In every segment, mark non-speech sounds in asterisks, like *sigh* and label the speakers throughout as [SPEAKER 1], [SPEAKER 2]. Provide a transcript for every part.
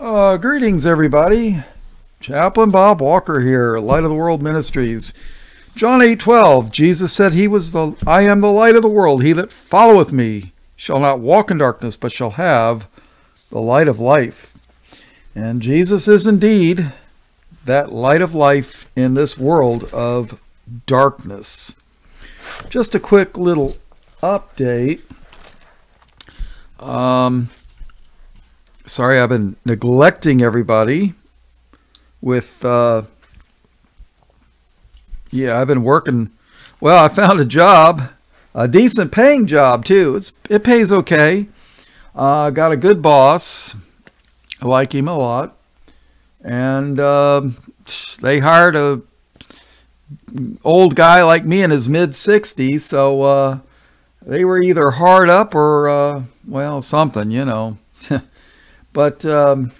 [SPEAKER 1] Uh, greetings, everybody. Chaplain Bob Walker here, Light of the World Ministries. John 8:12. Jesus said he was the I am the light of the world. He that followeth me shall not walk in darkness, but shall have the light of life. And Jesus is indeed that light of life in this world of darkness. Just a quick little update. Um, sorry, I've been neglecting everybody with, uh, yeah, I've been working. Well, I found a job, a decent paying job too. It's it pays okay. Uh, got a good boss. I like him a lot, and uh, they hired a old guy like me in his mid 60s. So uh, they were either hard up or uh, well something, you know. But um,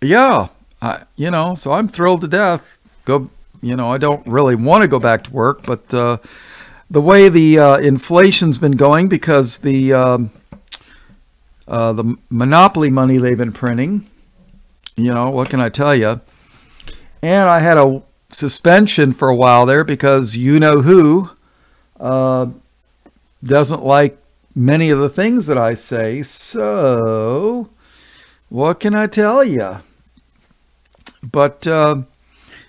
[SPEAKER 1] yeah, I, you know, so I'm thrilled to death. Go, you know, I don't really want to go back to work, but uh, the way the uh, inflation's been going because the um, uh, the monopoly money they've been printing, you know, what can I tell you? And I had a suspension for a while there because you know who uh, doesn't like many of the things that I say. So, what can I tell you? But uh,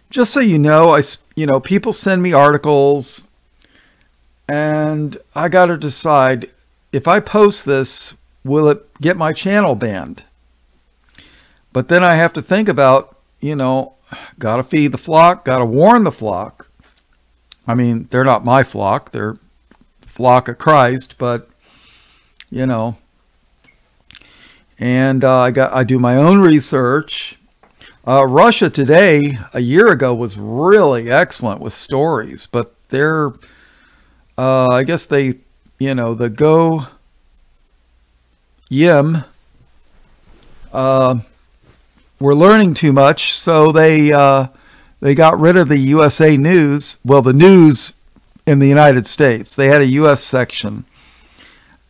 [SPEAKER 1] just so you know, I you know people send me articles, and I got to decide if I post this, will it get my channel banned? But then I have to think about, you know, got to feed the flock, got to warn the flock. I mean, they're not my flock, they're flock of Christ, but you know. And uh, I got I do my own research. Uh, Russia Today a year ago was really excellent with stories, but they're uh, I guess they you know the Go Yim uh, were learning too much, so they uh, they got rid of the USA News. Well, the news in the United States, they had a U.S. section,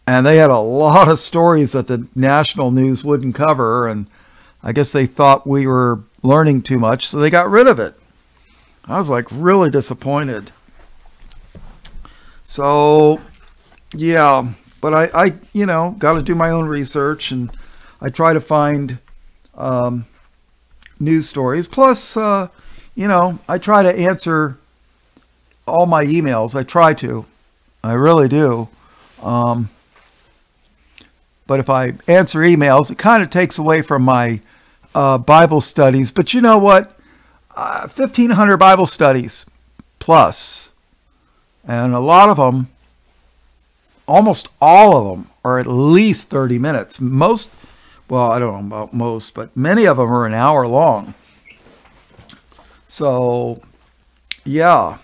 [SPEAKER 1] and they had a lot of stories that the national news wouldn't cover, and I guess they thought we were learning too much, so they got rid of it. I was like really disappointed. So, yeah, but I, I you know, got to do my own research, and I try to find um, news stories. Plus, uh, you know, I try to answer all my emails. I try to. I really do. Um, but if I answer emails, it kind of takes away from my uh, Bible studies. But you know what? Uh, 1,500 Bible studies. And a lot of them, almost all of them, are at least 30 minutes. Most, well, I don't know about most, but many of them are an hour long. So, yeah,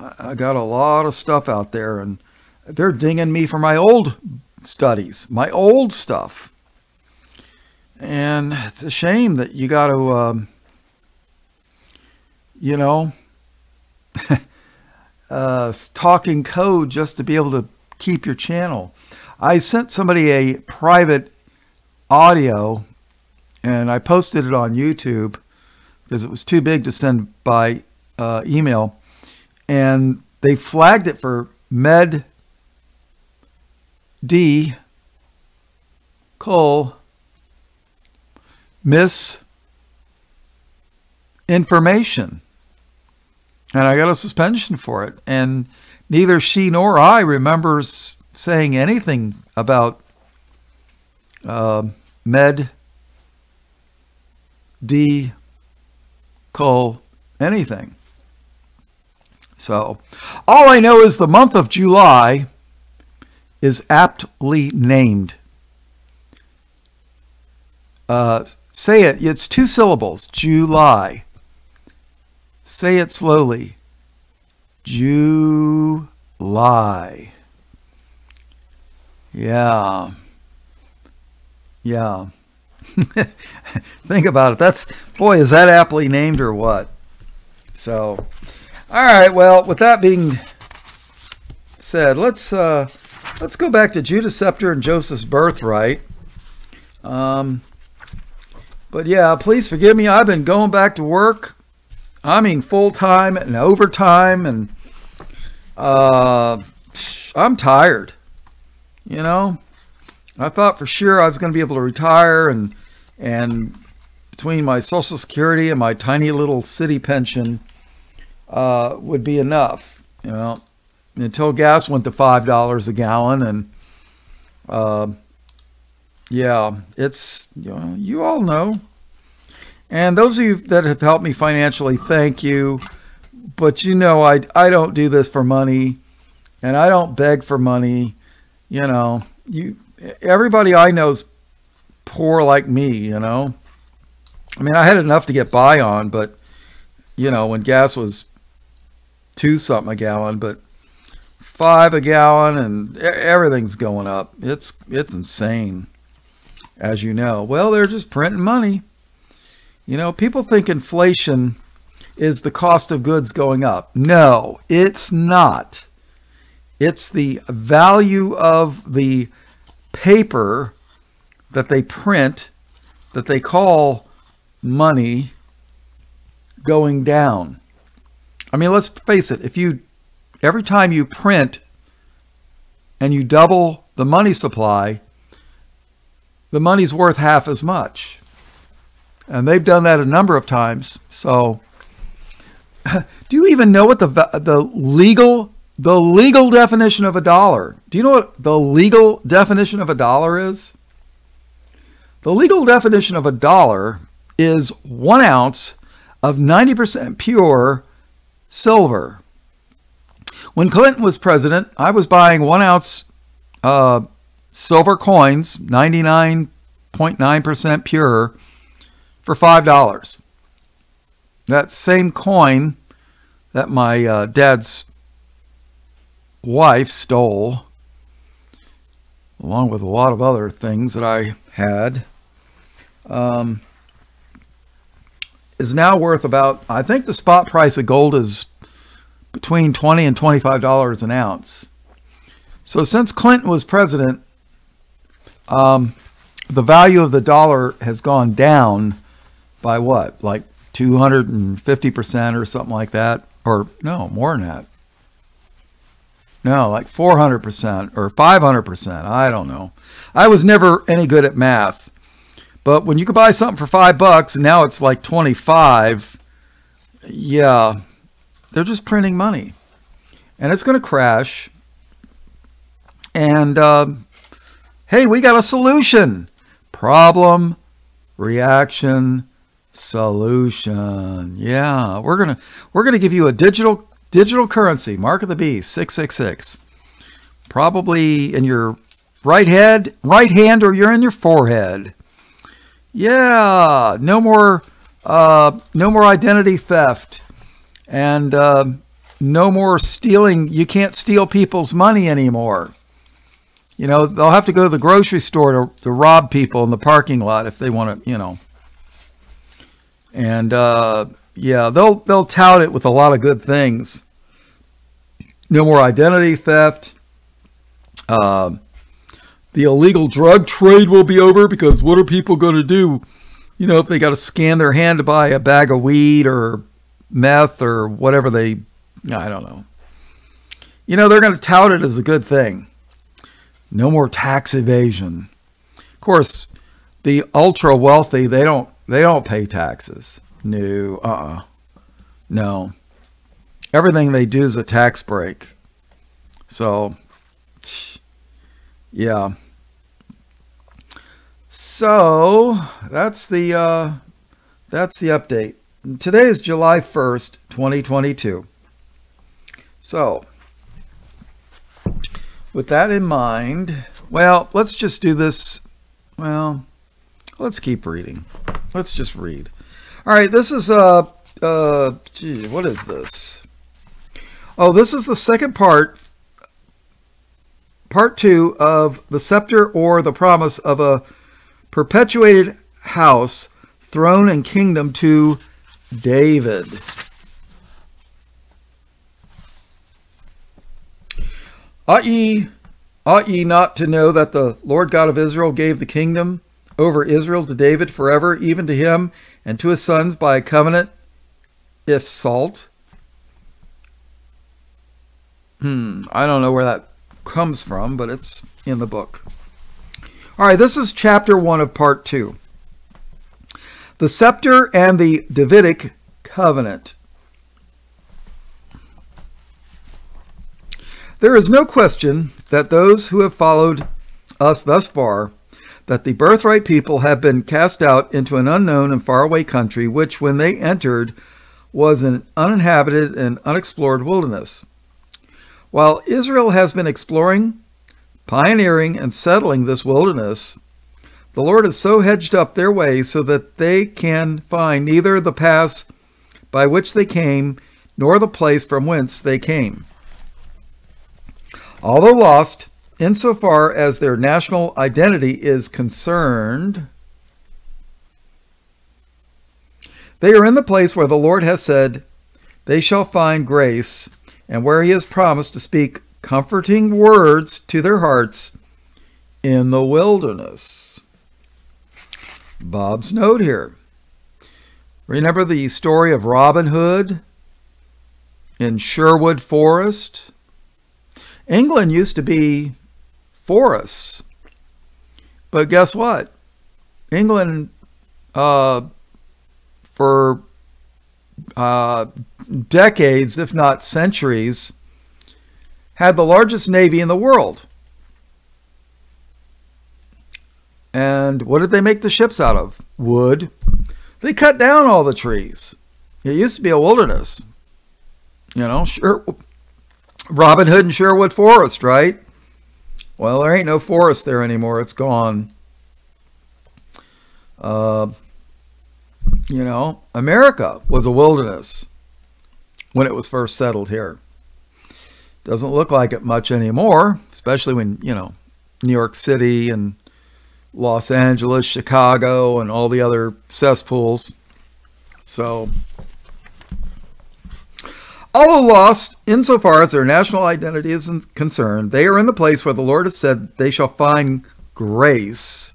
[SPEAKER 1] I got a lot of stuff out there, and they're dinging me for my old studies, my old stuff. And it's a shame that you got to, um, you know, *laughs* uh, talking code just to be able to keep your channel. I sent somebody a private audio and I posted it on YouTube because it was too big to send by uh, email. And they flagged it for Med D Cole Miss information. And I got a suspension for it. And neither she nor I remembers saying anything about uh, Med D Cole anything. So, all I know is the month of July is aptly named. Uh, say it, it's two syllables, July. Say it slowly. July. Yeah. Yeah. *laughs* Think about it. That's, boy, is that aptly named or what? So, all right. Well, with that being said, let's, uh, let's go back to Judah's Scepter and Joseph's birthright. Um, But yeah, please forgive me. I've been going back to work. I mean, full time and overtime, and uh, I'm tired. You know, I thought for sure I was going to be able to retire, and and between my Social Security and my tiny little city pension uh, would be enough. You know, until gas went to five dollars a gallon, and uh, yeah, it's you know you all know. And those of you that have helped me financially, thank you. But you know, I I don't do this for money, and I don't beg for money. You know, you everybody I know is poor like me. You know, I mean, I had enough to get by on, but you know, when gas was two something a gallon, but five a gallon, and everything's going up. It's it's insane, as you know. Well, they're just printing money. You know, people think inflation is the cost of goods going up. No, it's not. It's the value of the paper that they print that they call money going down. I mean, let's face it, if you every time you print and you double the money supply, the money's worth half as much. And they've done that a number of times. So *laughs* do you even know what the the legal the legal definition of a dollar? Do you know what the legal definition of a dollar is? The legal definition of a dollar is one ounce of 90% pure silver. When Clinton was president, I was buying one ounce uh, silver coins, 99.9% pure, for $5. That same coin that my uh, dad's wife stole, along with a lot of other things that I had, um, is now worth about, I think the spot price of gold is between 20 and $25 an ounce. So since Clinton was president, um, the value of the dollar has gone down by what? Like 250% or something like that? Or no, more than that. No, like 400% or 500%. I don't know. I was never any good at math. But when you could buy something for five bucks and now it's like 25, yeah, they're just printing money. And it's going to crash. And uh, hey, we got a solution. Problem, reaction, solution. Yeah, we're gonna we're gonna give you a digital digital currency, mark of the beast, six six six. Probably in your right head, right hand, or you're in your forehead. Yeah, no more uh, no more identity theft, and uh, no more stealing. You can't steal people's money anymore. You know, they'll have to go to the grocery store to, to rob people in the parking lot if they want to, you know. And uh, yeah, they'll they'll tout it with a lot of good things. No more identity theft. Uh, the illegal drug trade will be over because what are people going to do? You know, if they got to scan their hand to buy a bag of weed or meth or whatever they, I don't know. You know, they're going to tout it as a good thing. No more tax evasion. Of course, the ultra wealthy, they don't they don't pay taxes. No, uh-uh. No. Everything they do is a tax break. So, yeah. So, that's the uh, that's the update. Today is July 1st, 2022. So, with that in mind, well, let's just do this. Well, let's keep reading. Let's just read. All right, this is uh uh gee, what is this? Oh, this is the second part part 2 of the scepter or the promise of a perpetuated house, throne and kingdom to David. Ought ye, ought ye not to know that the Lord God of Israel gave the kingdom over Israel to David forever, even to him and to his sons by a covenant, if salt. Hmm, I don't know where that comes from, but it's in the book. All right, this is chapter one of part two. The scepter and the Davidic covenant. There is no question that those who have followed us thus far, that the birthright people have been cast out into an unknown and faraway country, which, when they entered, was an uninhabited and unexplored wilderness. While Israel has been exploring, pioneering, and settling this wilderness, the Lord has so hedged up their way so that they can find neither the paths by which they came nor the place from whence they came. Although lost, insofar as their national identity is concerned, they are in the place where the Lord has said, They shall find grace, and where He has promised to speak comforting words to their hearts in the wilderness. Bob's note here. Remember the story of Robin Hood in Sherwood Forest? England used to be forests. But guess what? England, uh, for uh, decades, if not centuries, had the largest navy in the world. And what did they make the ships out of? Wood. They cut down all the trees. It used to be a wilderness. You know, sure. Robin Hood and Sherwood Forest, right? Well, there ain't no forest there anymore. It's gone. Uh, you know, America was a wilderness when it was first settled here. Doesn't look like it much anymore, especially when, you know, New York City and Los Angeles, Chicago, and all the other cesspools. So, although lost insofar as their national identity is concerned, they are in the place where the Lord has said they shall find grace,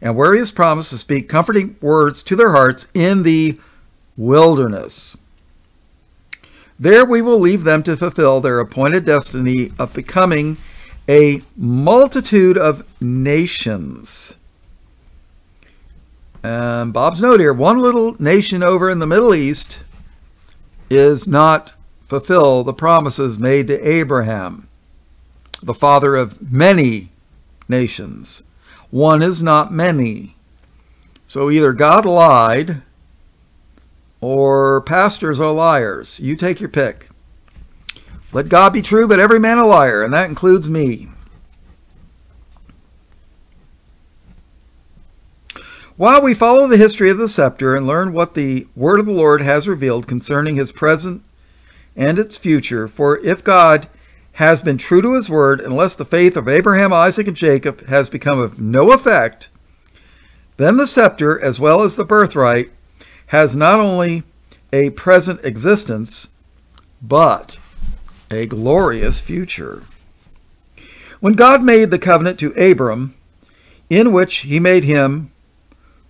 [SPEAKER 1] and where He has promised to speak comforting words to their hearts in the wilderness. There we will leave them to fulfill their appointed destiny of becoming a multitude of nations. And Bob's note here one little nation over in the Middle East is not fulfill the promises made to Abraham, the father of many nations. One is not many. So either God lied or pastors are liars. You take your pick. Let God be true, but every man a liar, and that includes me. While we follow the history of the scepter and learn what the word of the Lord has revealed concerning his present and its future, for if God has been true to his word, unless the faith of Abraham, Isaac, and Jacob has become of no effect, then the scepter, as well as the birthright, has not only a present existence, but a glorious future. When God made the covenant to Abram, in which he made him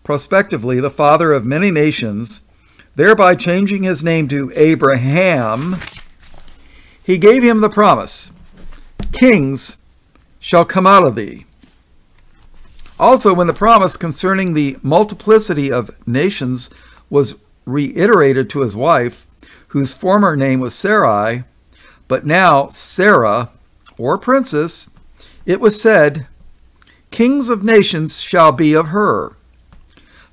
[SPEAKER 1] prospectively the father of many nations, thereby changing his name to Abraham, he gave him the promise Kings shall come out of thee. Also, when the promise concerning the multiplicity of nations was reiterated to his wife, whose former name was Sarai, but now Sarah, or princess, it was said, Kings of nations shall be of her.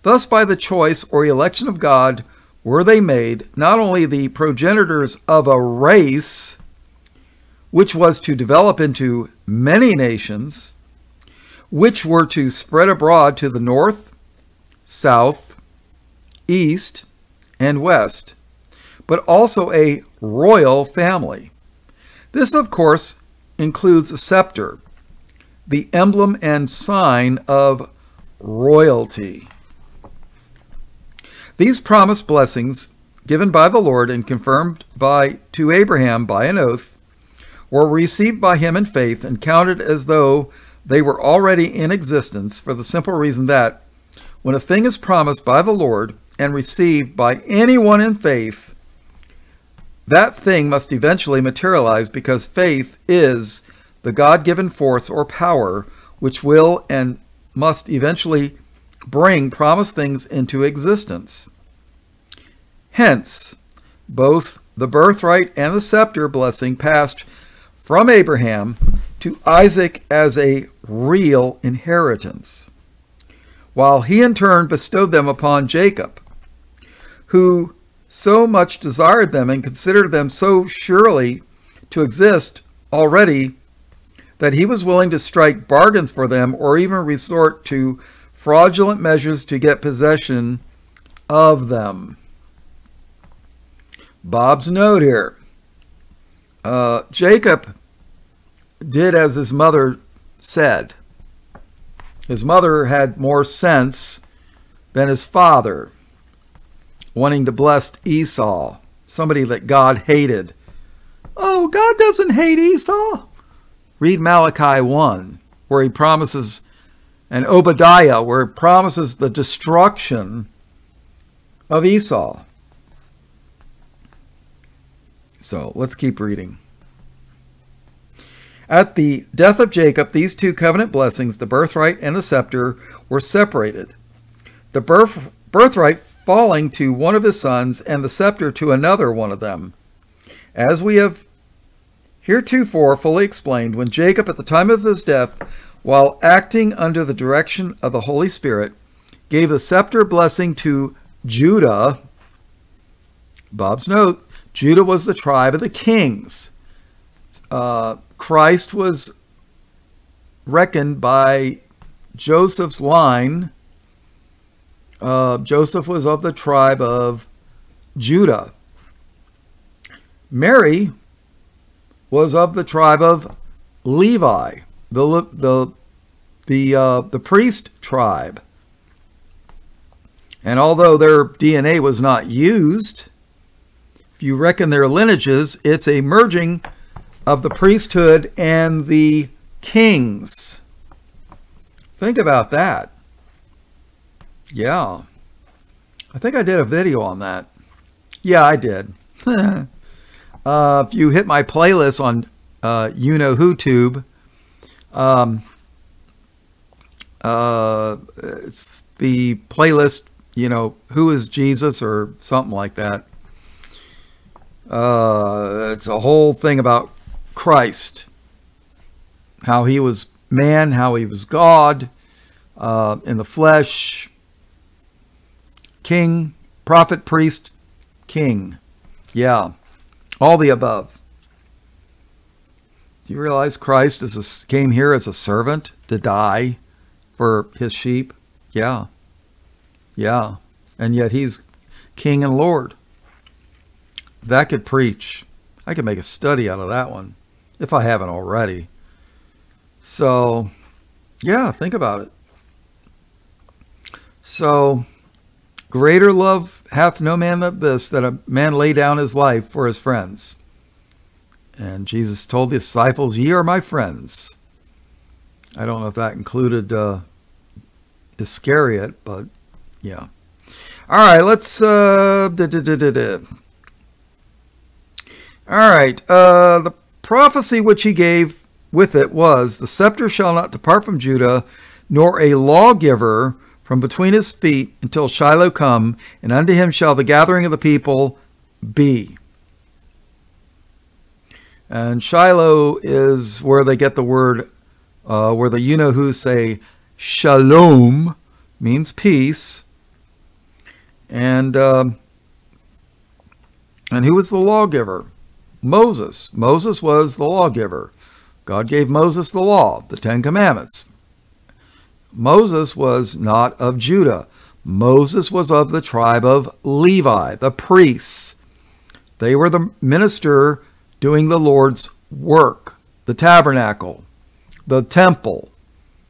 [SPEAKER 1] Thus, by the choice or election of God, were they made not only the progenitors of a race, which was to develop into many nations, which were to spread abroad to the north, south, east, and west, but also a royal family. This, of course, includes a scepter, the emblem and sign of royalty. These promised blessings, given by the Lord and confirmed by to Abraham by an oath, were received by him in faith and counted as though they were already in existence for the simple reason that when a thing is promised by the Lord and received by anyone in faith, that thing must eventually materialize because faith is the God given force or power which will and must eventually bring promised things into existence. Hence, both the birthright and the scepter blessing passed from Abraham to Isaac as a real inheritance, while he in turn bestowed them upon Jacob, who so much desired them and considered them so surely to exist already that he was willing to strike bargains for them or even resort to fraudulent measures to get possession of them. Bob's note here. Uh, Jacob did as his mother said. His mother had more sense than his father, wanting to bless Esau, somebody that God hated. Oh, God doesn't hate Esau. Read Malachi 1, where he promises, and Obadiah, where it promises the destruction of Esau. So let's keep reading. At the death of Jacob, these two covenant blessings, the birthright and the scepter, were separated. The birth, birthright falling to one of his sons, and the scepter to another one of them. As we have heretofore fully explained, when Jacob, at the time of his death, while acting under the direction of the Holy Spirit, gave the scepter blessing to Judah, Bob's note, Judah was the tribe of the kings. Uh, Christ was reckoned by Joseph's line. Uh, Joseph was of the tribe of Judah. Mary was of the tribe of Levi, the the the uh, the priest tribe. And although their DNA was not used, if you reckon their lineages, it's a merging of the priesthood and the kings. Think about that. Yeah. I think I did a video on that. Yeah, I did. *laughs* Uh, if you hit my playlist on uh, you know who tube, um, uh, it's the playlist, you know, who is Jesus or something like that. Uh, it's a whole thing about Christ, how he was man, how he was God uh, in the flesh, king, prophet, priest, king. Yeah. All the above. Do you realize Christ is a, came here as a servant to die for his sheep? Yeah. Yeah. And yet he's king and lord. That could preach. I could make a study out of that one if I haven't already. So, yeah, think about it. So, Greater love hath no man than this, that a man lay down his life for his friends. And Jesus told the disciples, Ye are my friends. I don't know if that included uh, Iscariot, but yeah. All right, let's. Uh, da, da, da, All right, uh, the prophecy which he gave with it was The scepter shall not depart from Judah, nor a lawgiver from between his feet until Shiloh come, and unto him shall the gathering of the people be. And Shiloh is where they get the word, uh, where the you know who say shalom means peace. And uh, and who was the lawgiver? Moses. Moses was the lawgiver. God gave Moses the law, the Ten Commandments. Moses was not of Judah. Moses was of the tribe of Levi, the priests. They were the minister doing the Lord's work, the tabernacle, the temple.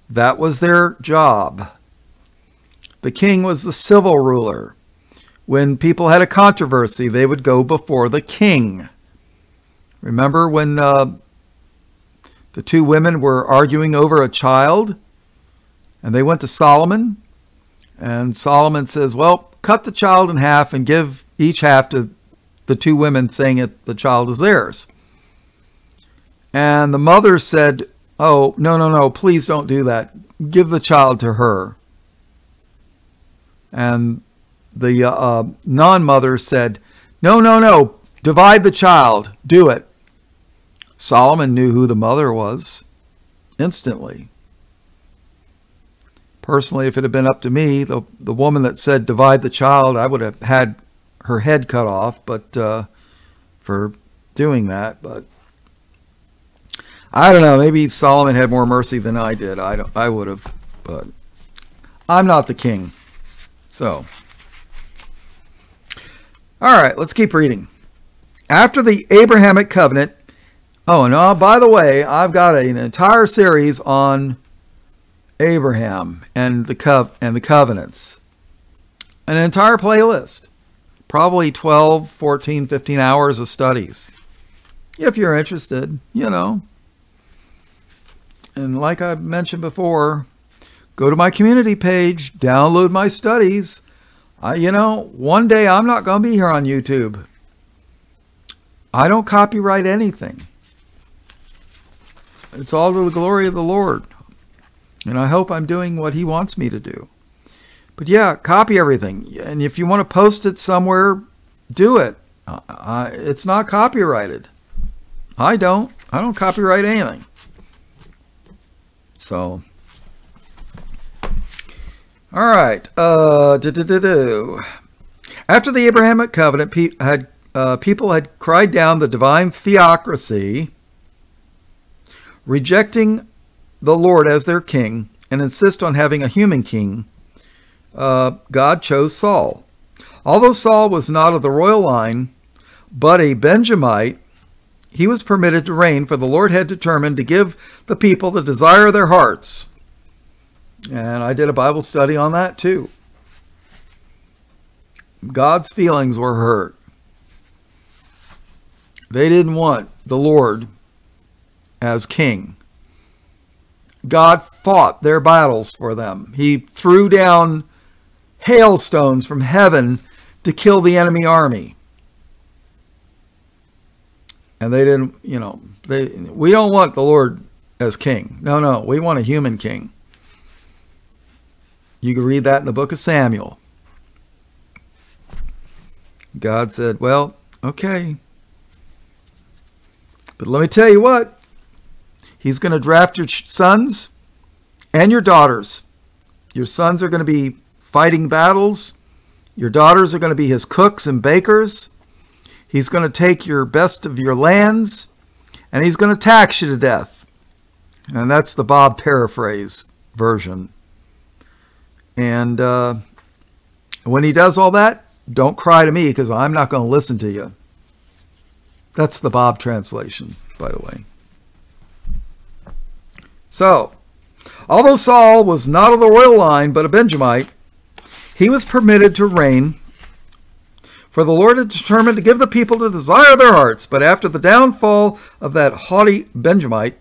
[SPEAKER 1] That was their job. The king was the civil ruler. When people had a controversy, they would go before the king. Remember when uh, the two women were arguing over a child? And they went to Solomon, And Solomon says, Well, cut the child in half and give each half to the two women, saying it the child is theirs. And the mother said, Oh, no, no, no, please don't do that. Give the child to her. And the uh, non mother said, No, no, no, divide the child, do it. Solomon knew who the mother was instantly. Personally, if it had been up to me, the, the woman that said divide the child, I would have had her head cut off, but uh, for doing that. But I don't know. Maybe Solomon had more mercy than I did. I don't. I would have, but I'm not the king. So, all right, let's keep reading. After the Abrahamic covenant. Oh, and uh, by the way, I've got an entire series on Abraham and the cov and the covenants. An entire playlist. Probably 12, 14, 15 hours of studies. If you're interested, you know. And like I mentioned before, go to my community page, download my studies. I, you know, one day I'm not going to be here on YouTube. I don't copyright anything. It's all to the glory of the Lord. And I hope I'm doing what he wants me to do. But yeah, copy everything. And if you want to post it somewhere, do it. Uh, it's not copyrighted. I don't. I don't copyright anything. So, all right. Uh, After the Abrahamic covenant, pe had uh, people had cried down the divine theocracy, rejecting the Lord as their king and insist on having a human king, uh, God chose Saul. Although Saul was not of the royal line, but a Benjamite, he was permitted to reign, for the Lord had determined to give the people the desire of their hearts. And I did a Bible study on that too. God's feelings were hurt. They didn't want the Lord as king. God fought their battles for them. He threw down hailstones from heaven to kill the enemy army. And they didn't, you know, they we don't want the Lord as king. No, no, we want a human king. You can read that in the book of Samuel. God said, Well, okay. But let me tell you what, He's going to draft your sons and your daughters. Your sons are going to be fighting battles. Your daughters are going to be his cooks and bakers. He's going to take your best of your lands and he's going to tax you to death. And that's the Bob paraphrase version. And uh, when he does all that, don't cry to me because I'm not going to listen to you. That's the Bob translation, by the way. So, although Saul was not of the royal line, but a Benjamite, he was permitted to reign. For the Lord had determined to give the people the desire of their hearts. But after the downfall of that haughty Benjamite,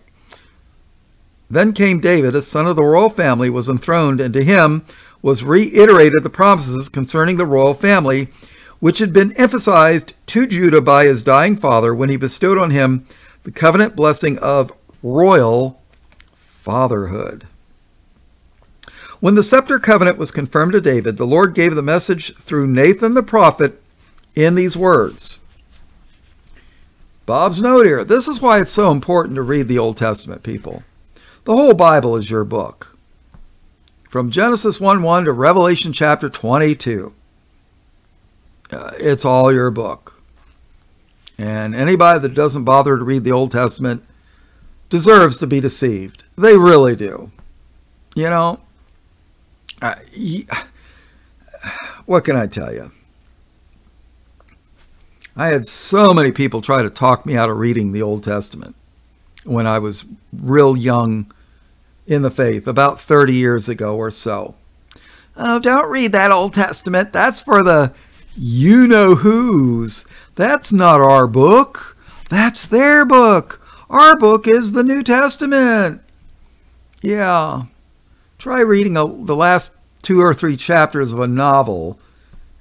[SPEAKER 1] then came David, a son of the royal family, was enthroned, and to him was reiterated the promises concerning the royal family, which had been emphasized to Judah by his dying father when he bestowed on him the covenant blessing of royal fatherhood. When the scepter covenant was confirmed to David, the Lord gave the message through Nathan the prophet in these words. Bob's note here. This is why it's so important to read the Old Testament, people. The whole Bible is your book. From Genesis 1 1 to Revelation chapter 22. Uh, it's all your book. And anybody that doesn't bother to read the Old Testament deserves to be deceived. They really do. You know, Uh, what can I tell you? I had so many people try to talk me out of reading the Old Testament when I was real young in the faith, about 30 years ago or so. Oh, don't read that Old Testament. That's for the you know who's. That's not our book. That's their book. Our book is the New Testament. Yeah. Try reading a, the last two or three chapters of a novel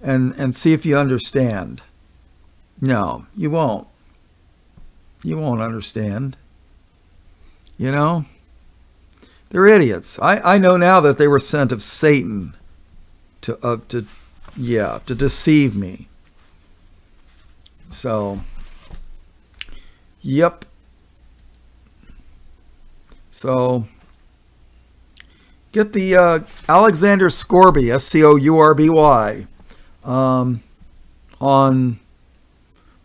[SPEAKER 1] and, and see if you understand. No, you won't. You won't understand. You know? They're idiots. I, I know now that they were sent of Satan to, uh, to, yeah, to deceive me. So, yep. So, get the uh, Alexander Scourby, S C O U R B Y, um, on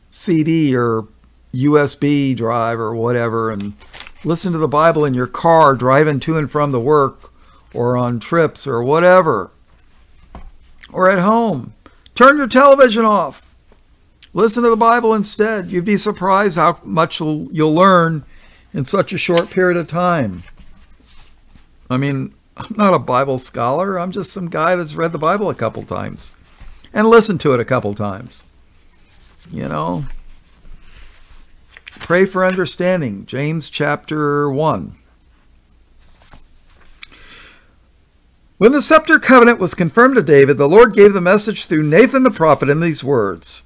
[SPEAKER 1] CD or USB drive or whatever, and listen to the Bible in your car driving to and from the work or on trips or whatever, or at home. Turn your television off. Listen to the Bible instead. You'd be surprised how much you'll, you'll learn in such a short period of time. I mean, I'm not a Bible scholar. I'm just some guy that's read the Bible a couple times and listened to it a couple times. You know, pray for understanding. James chapter 1. When the scepter covenant was confirmed to David, the Lord gave the message through Nathan the prophet in these words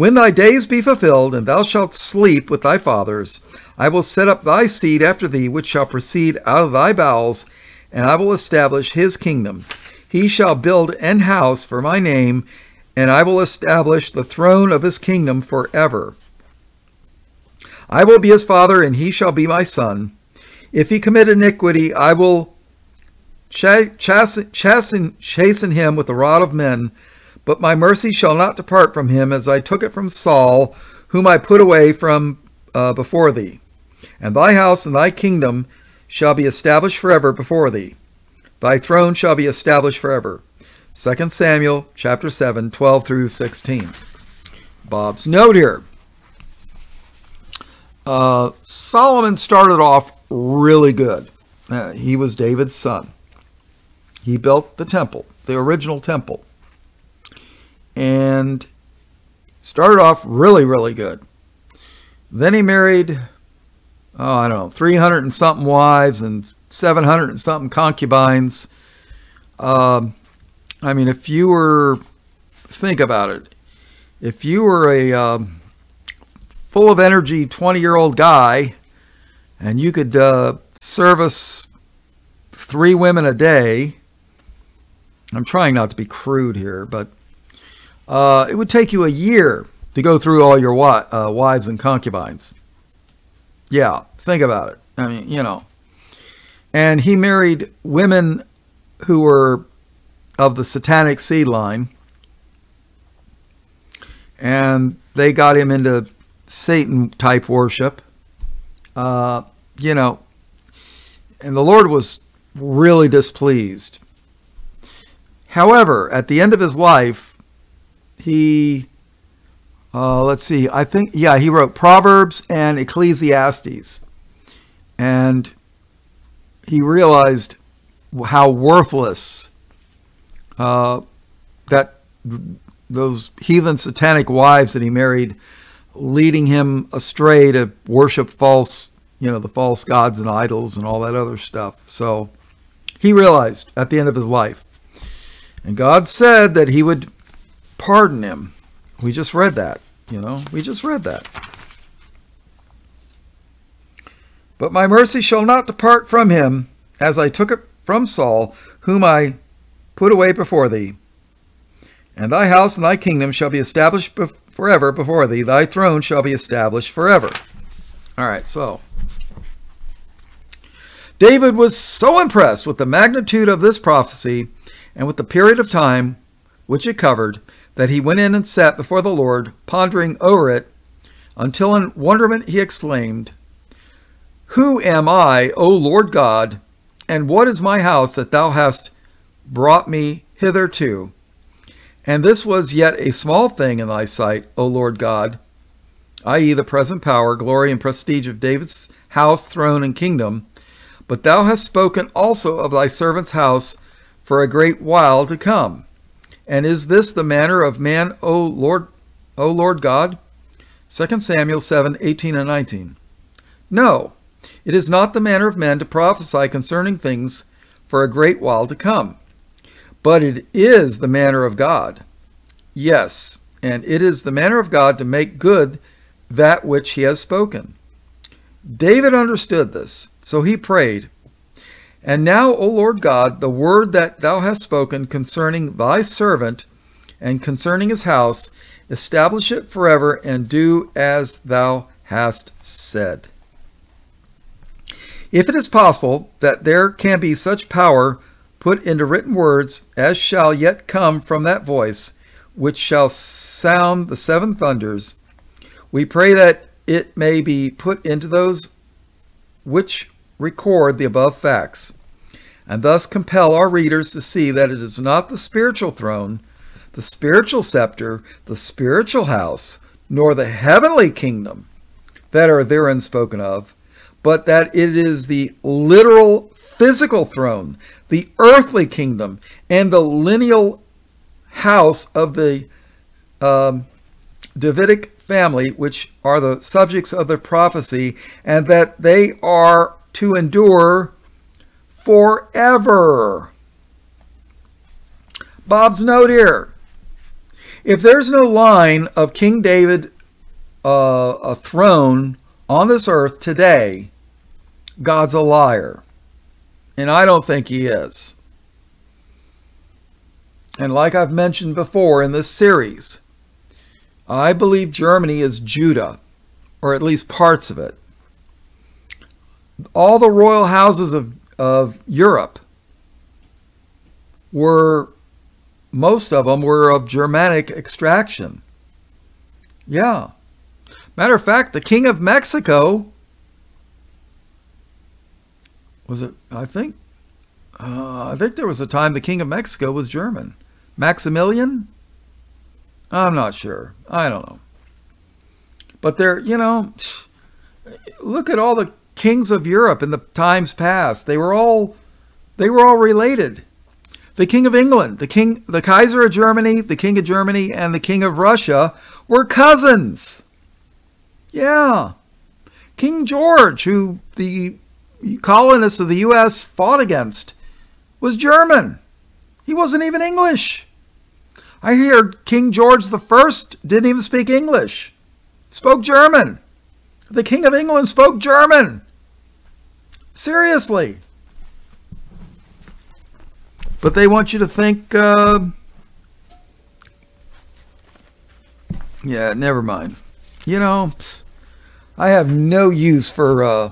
[SPEAKER 1] when thy days be fulfilled, and thou shalt sleep with thy fathers, I will set up thy seed after thee, which shall proceed out of thy bowels, and I will establish his kingdom. He shall build an house for my name, and I will establish the throne of his kingdom forever. I will be his father, and he shall be my son. If he commit iniquity, I will chasten, chasten, chasten him with the rod of men, but my mercy shall not depart from him, as I took it from Saul, whom I put away from uh, before thee. And thy house and thy kingdom shall be established forever before thee. Thy throne shall be established forever. 2 Samuel chapter 7, 12 through 16. Bob's note here. Uh, Solomon started off really good. Uh, he was David's son. He built the temple, the original temple and started off really, really good. Then he married, oh, I don't know, 300 and something wives and 700 and something concubines. Um, I mean, if you were, think about it, if you were a um, full of energy 20 year old guy and you could uh, service three women a day, I'm trying not to be crude here, but uh, it would take you a year to go through all your wi- uh, wives and concubines. Yeah, think about it. I mean, you know. And he married women who were of the satanic seed line. And they got him into Satan type worship. Uh, you know, and the Lord was really displeased. However, at the end of his life, he uh, let's see. I think yeah he wrote proverbs and ecclesiastes. And he realized how worthless uh, that those heathen satanic wives that he married leading him astray to worship false you know the false gods and idols and all that other stuff. So he realized at the end of his life and god said that he would pardon him. We just read that, you know, we just read that. But my mercy shall not depart from him, as I took it from Saul, whom I put away before thee. And thy house and thy kingdom shall be established forever before thee. Thy throne shall be established forever. All right, so. David was so impressed with the magnitude of this prophecy and with the period of time which it covered that he went in and sat before the Lord, pondering over it, until in wonderment he exclaimed, Who am I, O Lord God, and what is my house that thou hast brought me hitherto? And this was yet a small thing in thy sight, O Lord God, i.e., the present power, glory, and prestige of David's house, throne, and kingdom. But thou hast spoken also of thy servant's house for a great while to come. And is this the manner of man, O Lord, O Lord God? 2 Samuel 7, 18 and 19. No, it is not the manner of men to prophesy concerning things for a great while to come. but it is the manner of God. Yes, and it is the manner of God to make good that which he has spoken. David understood this, so he prayed, And now, O Lord God, the word that thou hast spoken concerning thy servant and concerning his house, establish it forever and do as thou hast said. If it is possible that there can be such power put into written words as shall yet come from that voice, which shall sound the seven thunders, we pray that it may be put into those which record the above facts, and thus compel our readers to see that it is not the spiritual throne, the spiritual scepter, the spiritual house, nor the heavenly kingdom that are therein spoken of, but that it is the literal physical throne, the earthly kingdom, and the lineal house of the um, Davidic family, which are the subjects of the prophecy, and that they are to endure forever. Bob's note here. If there's no line of King David, uh, a throne on this earth today, God's a liar. And I don't think he is. And like I've mentioned before in this series, I believe Germany is Judah, or at least parts of it. All the royal houses of, of Europe were, most of them were of Germanic extraction. Yeah. Matter of fact, the king of Mexico was it, I think, uh, I think there was a time the king of Mexico was German. Maximilian? I'm not sure. I don't know. But they're, you know, look at all the kings of Europe in the times past. They were all they were all related. The king of England, the king the Kaiser of Germany, the king of Germany and the king of Russia were cousins. Yeah. King George, who the colonists of the US fought against, was German. He wasn't even English. I hear King George I didn't even speak English, spoke German. The King of England spoke German. Seriously. But they want you to think, uh, yeah, never mind. You know, I have no use for uh,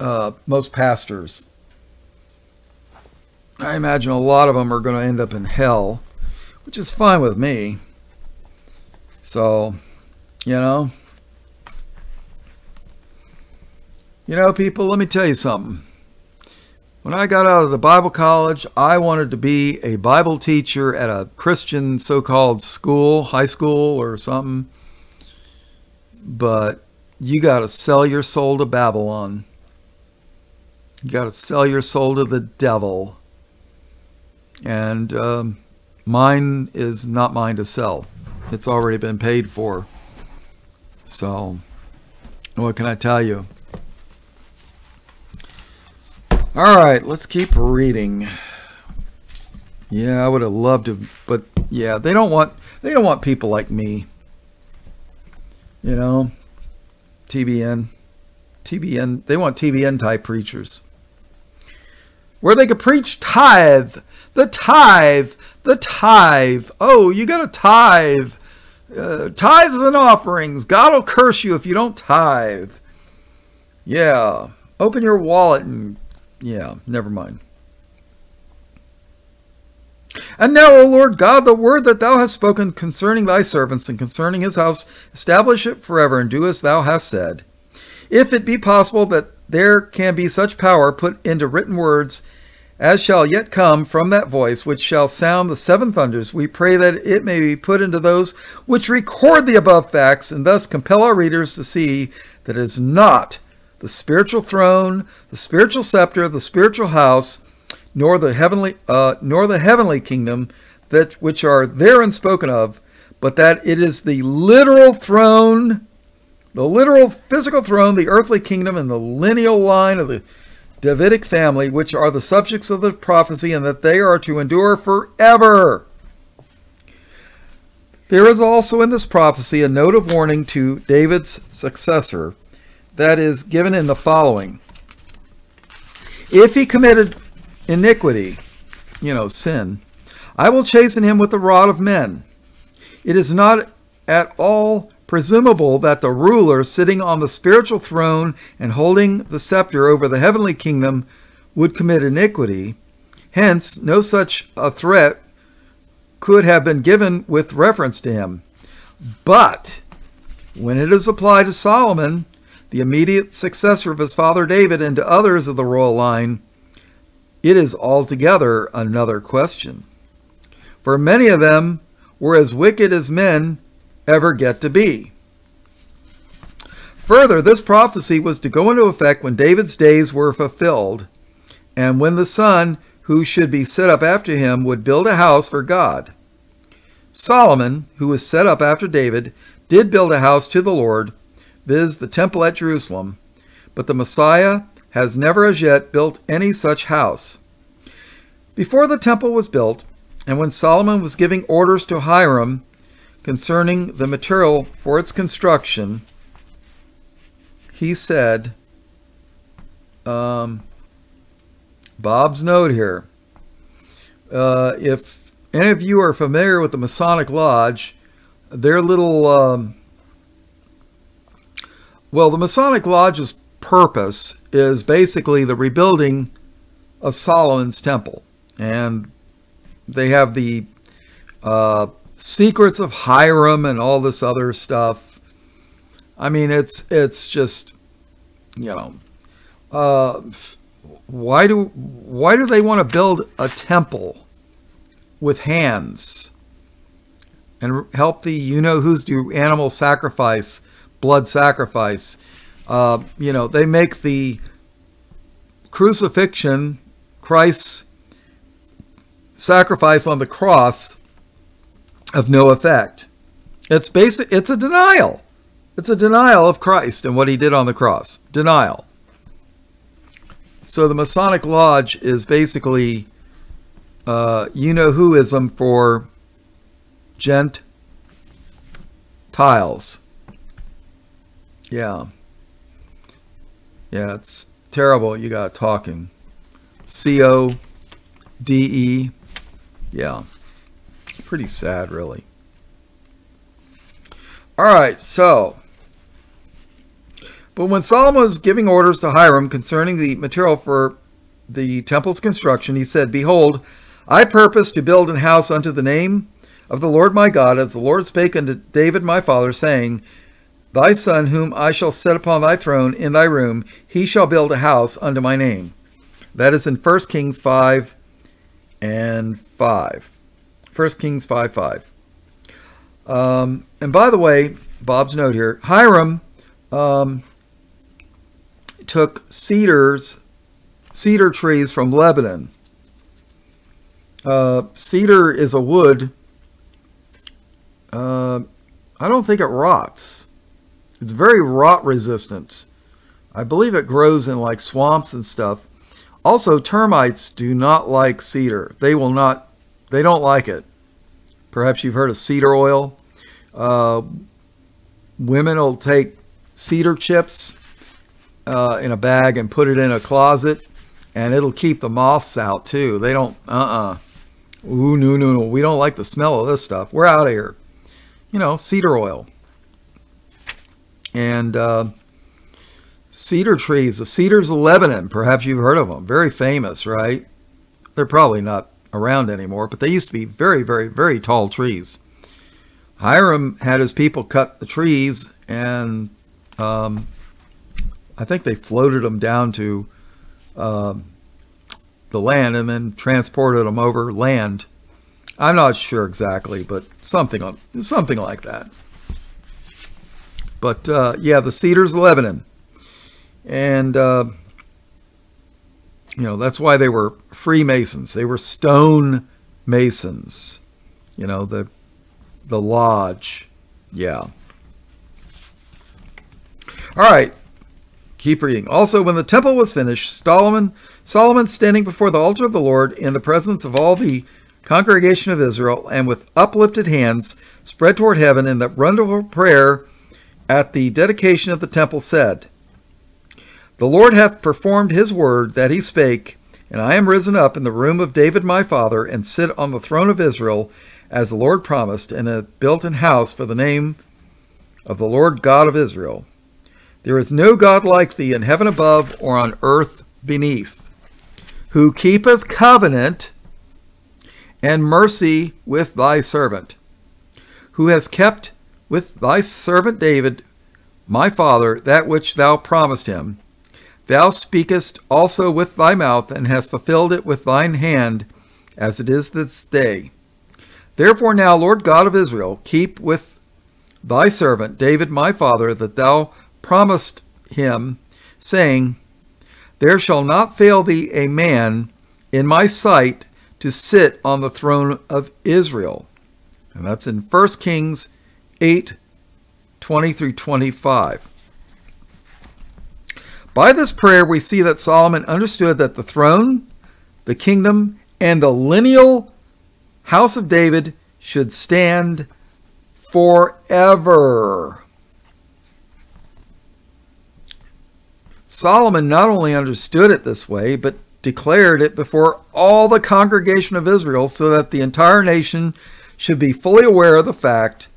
[SPEAKER 1] uh, most pastors. I imagine a lot of them are going to end up in hell which is fine with me. So, you know, you know, people, let me tell you something. When I got out of the Bible college, I wanted to be a Bible teacher at a Christian so called school, high school, or something. But you got to sell your soul to Babylon. You got to sell your soul to the devil. And, um, Mine is not mine to sell. It's already been paid for. So, what can I tell you? All right, let's keep reading. Yeah, I would have loved to, but yeah, they don't want they don't want people like me. You know, TBN, TBN. They want TBN type preachers where they could preach tithe, the tithe, the tithe. Oh, you got to tithe. Uh, tithes and offerings. God will curse you if you don't tithe. Yeah. Open your wallet and, yeah, never mind. And now, O Lord God, the word that thou hast spoken concerning thy servants and concerning his house, establish it forever and do as thou hast said. If it be possible that there can be such power put into written words as shall yet come from that voice which shall sound the seven thunders, we pray that it may be put into those which record the above facts, and thus compel our readers to see that it is not the spiritual throne, the spiritual scepter, the spiritual house, nor the heavenly, uh, nor the heavenly kingdom that which are therein spoken of, but that it is the literal throne, the literal physical throne, the earthly kingdom, and the lineal line of the Davidic family, which are the subjects of the prophecy, and that they are to endure forever. There is also in this prophecy a note of warning to David's successor that is given in the following If he committed iniquity, you know, sin, I will chasten him with the rod of men. It is not at all presumable that the ruler sitting on the spiritual throne and holding the scepter over the heavenly kingdom would commit iniquity. Hence, no such a threat could have been given with reference to him. But when it is applied to Solomon, the immediate successor of his father David, and to others of the royal line, it is altogether another question. For many of them were as wicked as men ever get to be. Further, this prophecy was to go into effect when David's days were fulfilled, and when the son who should be set up after him would build a house for God. Solomon, who was set up after David, did build a house to the Lord, viz., the temple at Jerusalem, but the Messiah has never as yet built any such house. Before the temple was built, and when Solomon was giving orders to Hiram concerning the material for its construction, he said, um, Bob's note here. Uh, if any of you are familiar with the Masonic Lodge, their little, um, well, the Masonic Lodge's purpose is basically the rebuilding of Solomon's temple. And they have the uh, secrets of Hiram and all this other stuff. I mean, it's it's just, you know, uh, why do why do they want to build a temple with hands and help the you know who's do animal sacrifice, blood sacrifice? Uh, you know, they make the crucifixion, Christ's sacrifice on the cross, of no effect. It's basic. It's a denial. It's a denial of Christ and what he did on the cross. Denial. So the Masonic Lodge is basically uh, you know whoism for gent tiles. Yeah. Yeah, it's terrible. You got talking. C O D E. Yeah. Pretty sad, really. All right, so. But when Solomon was giving orders to Hiram concerning the material for the temple's construction, he said, Behold, I purpose to build an house unto the name of the Lord my God, as the Lord spake unto David my father, saying, Thy son, whom I shall set upon thy throne in thy room, he shall build a house unto my name. That is in 1 Kings 5 and 5. 1 Kings 5 5. Um, and by the way, Bob's note here Hiram um, took cedars, cedar trees from Lebanon. Uh, cedar is a wood. Uh, I don't think it rots. It's very rot resistant. I believe it grows in like swamps and stuff. Also, termites do not like cedar. They will not, they don't like it. Perhaps you've heard of cedar oil. Uh, women will take cedar chips uh, in a bag and put it in a closet, and it'll keep the moths out too. They don't, uh-uh. Ooh, no, no, no. We don't like the smell of this stuff. We're out of here. You know, cedar oil and uh, cedar trees. The cedars of Lebanon, perhaps you've heard of them. Very famous, right? They're probably not around anymore, but they used to be very, very, very tall trees. Hiram had his people cut the trees, and um, I think they floated them down to uh, the land and then transported them over land. I'm not sure exactly, but something something like that. But uh, yeah, the cedars of Lebanon. And, uh, you know, that's why they were Freemasons. They were stone masons. You know, the, the lodge. Yeah. All right. Keep reading. Also, when the temple was finished, Solomon, Solomon standing before the altar of the Lord in the presence of all the congregation of Israel, and with uplifted hands spread toward heaven in the wonderful prayer at the dedication of the temple, said, The Lord hath performed his word that he spake, and I am risen up in the room of David my father, and sit on the throne of Israel, as the Lord promised, and have built an house for the name of the Lord God of Israel. There is no God like thee in heaven above or on earth beneath, who keepeth covenant and mercy with thy servant, who has kept with thy servant David, my father, that which thou promised him. Thou speakest also with thy mouth, and hast fulfilled it with thine hand, as it is this day. Therefore now, Lord God of Israel, keep with thy servant David my father, that thou promised him, saying, There shall not fail thee a man in my sight to sit on the throne of Israel. And that's in 1 Kings 8 20 through 25. By this prayer, we see that Solomon understood that the throne, the kingdom, and the lineal house of David should stand forever. Solomon not only understood it this way, but declared it before all the congregation of Israel so that the entire nation should be fully aware of the fact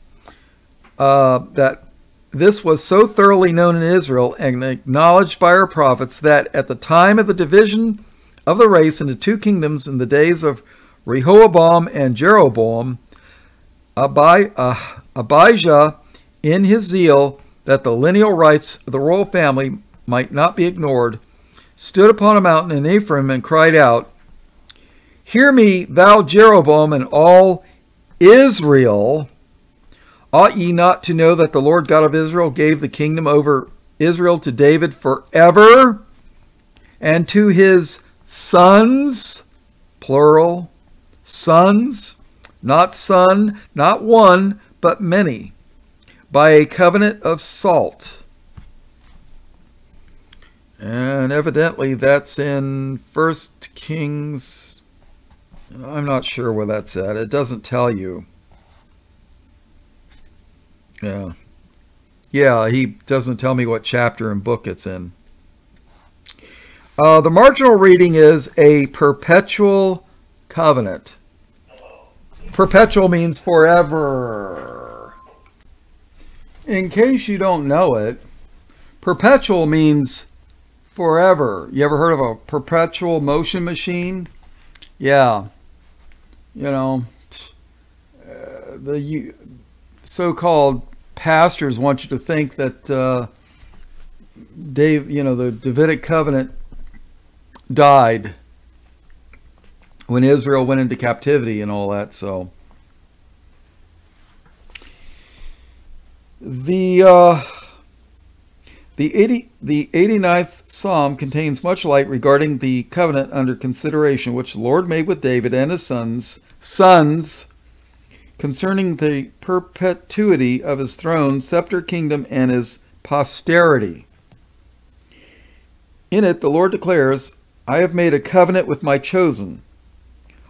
[SPEAKER 1] uh, that this was so thoroughly known in Israel and acknowledged by our prophets that at the time of the division of the race into two kingdoms in the days of Rehoboam and Jeroboam, Abi, uh, Abijah, in his zeal that the lineal rights of the royal family might not be ignored, stood upon a mountain in Ephraim and cried out, Hear me, thou Jeroboam, and all Israel. Ought ye not to know that the Lord God of Israel gave the kingdom over Israel to David forever, and to his sons, plural, sons, not son, not one, but many, by a covenant of salt and evidently that's in First Kings. I'm not sure where that's at. It doesn't tell you. Yeah. Yeah, he doesn't tell me what chapter and book it's in. Uh, the marginal reading is a perpetual covenant. Perpetual means forever. In case you don't know it, perpetual means forever. You ever heard of a perpetual motion machine? Yeah. You know, uh, the so-called pastors want you to think that uh, Dave, you know, the Davidic covenant died when Israel went into captivity and all that. So the uh, the, 80, the 89th Psalm contains much light regarding the covenant under consideration which the Lord made with David and his sons, sons concerning the perpetuity of his throne, scepter, kingdom, and his posterity. In it, the Lord declares, I have made a covenant with my chosen.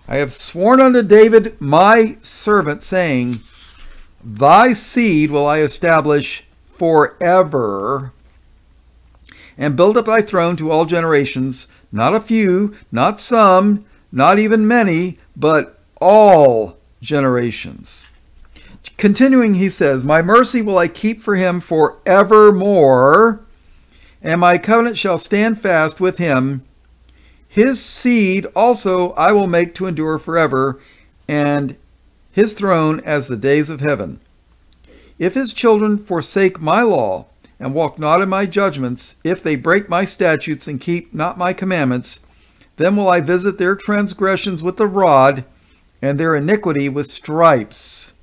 [SPEAKER 1] I have sworn unto David my servant, saying, Thy seed will I establish forever and build up thy throne to all generations, not a few, not some, not even many, but all generations. Continuing, he says, My mercy will I keep for him forevermore, and my covenant shall stand fast with him. His seed also I will make to endure forever, and his throne as the days of heaven. If his children forsake my law, and walk not in my judgments, if they break my statutes and keep not my commandments, then will I visit their transgressions with the rod, and their iniquity with stripes.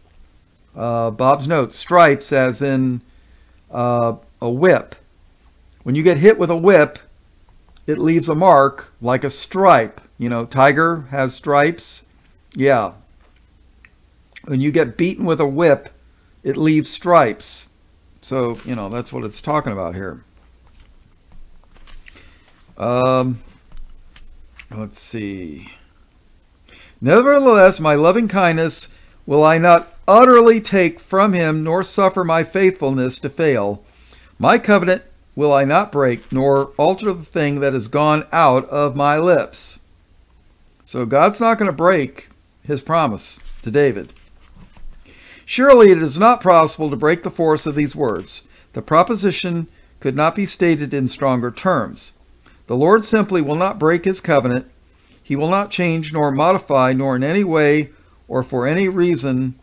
[SPEAKER 1] Uh, Bob's note, stripes as in uh, a whip. When you get hit with a whip, it leaves a mark like a stripe. You know, tiger has stripes. Yeah. When you get beaten with a whip, it leaves stripes. So, you know, that's what it's talking about here. Um, let's see. Nevertheless, my loving kindness will I not utterly take from him, nor suffer my faithfulness to fail. My covenant will I not break, nor alter the thing that has gone out of my lips. So God's not going to break his promise to David. Surely it is not possible to break the force of these words. The proposition could not be stated in stronger terms. The Lord simply will not break his covenant. He will not change nor modify, nor in any way or for any reason